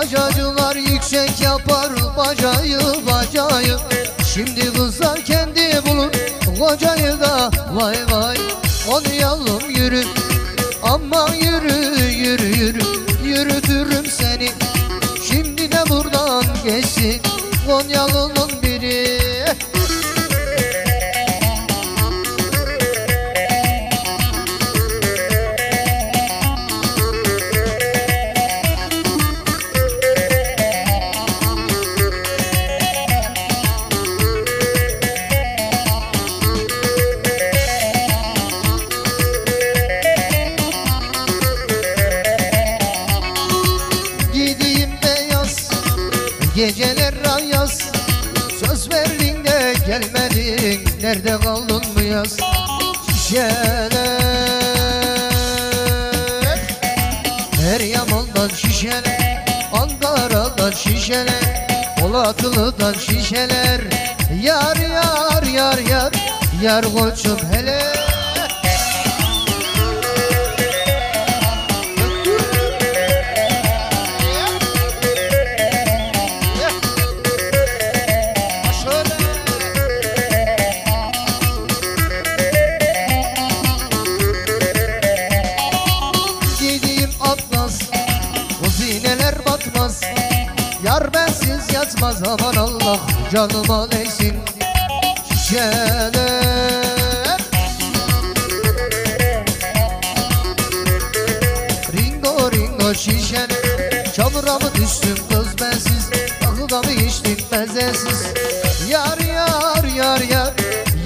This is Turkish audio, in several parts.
Bacacılar yüksek yapar bacayı bacayı. Şimdi kızlar kendi bulur kocayı da vay vay. Konyalım yürü aman yürü yürü yürü. Yürütürüm seni Şimdi de buradan geçsin. Konyalı'nın Geceler ayaz Söz verdin de gelmedin. Nerede kaldın mı yaz? Şişeler. Her yamandan şişeler Ankara'dan şişeler Polatlı'dan şişeler. Yar yar yar yar Yar koçum hele yatmaz aman Allah Canıma değsin. Şişeler Ringo ringo şişeler Çamura mı düştüm kız bensiz. Akıda mı içtim mezesiz Yar yar yar yar.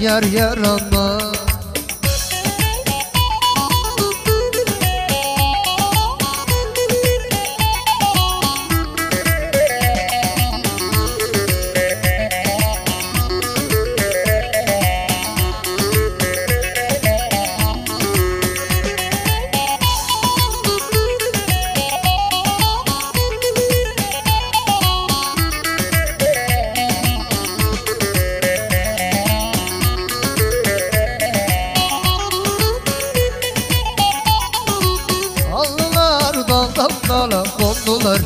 Yar yar aman dala kondular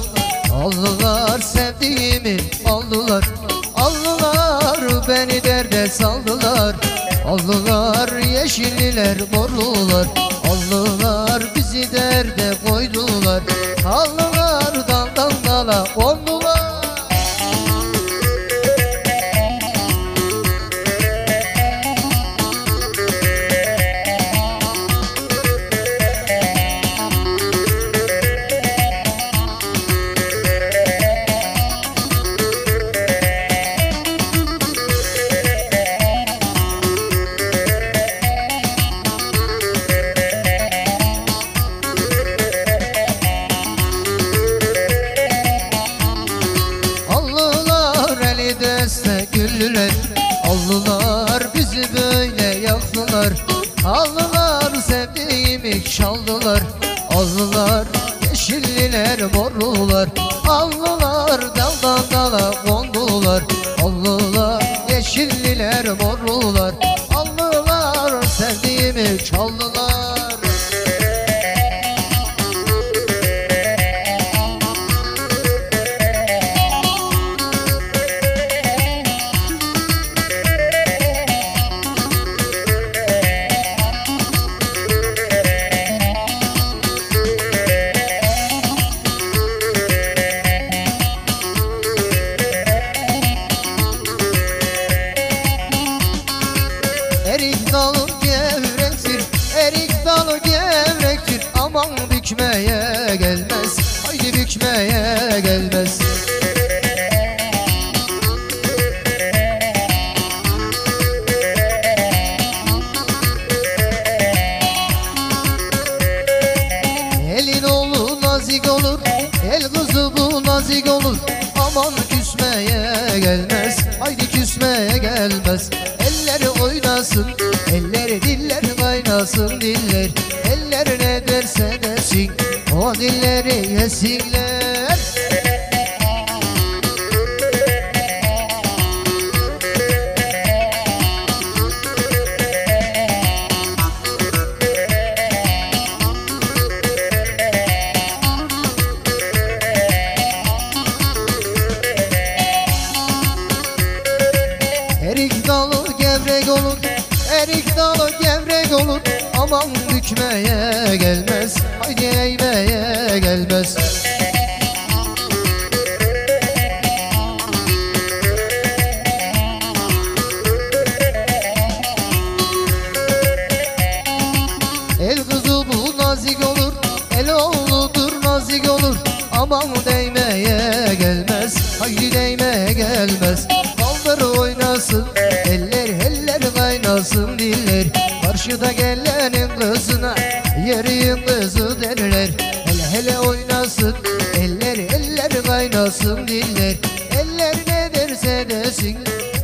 Aldılar sevdiğimi aldılar. Aldılar beni derde saldılar. Aldılar yeşilliler morlular Aldılar bizi derde koydular. Aldılar Allılar yeşilliler morlular Allılar daldan dala kondular. Allılar yeşilliler morlular nazik olur. Aman küsmeye gelmez Haydi küsmeye gelmez. Elleri oynasın Elleri diller kaynasın diller. Eller ne derse desin O dilleri yesinler olur Erik dalı gevrek olur. Aman bükmeye gelmez Haydi eğmeye gelmez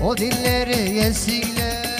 O dilleri yesinler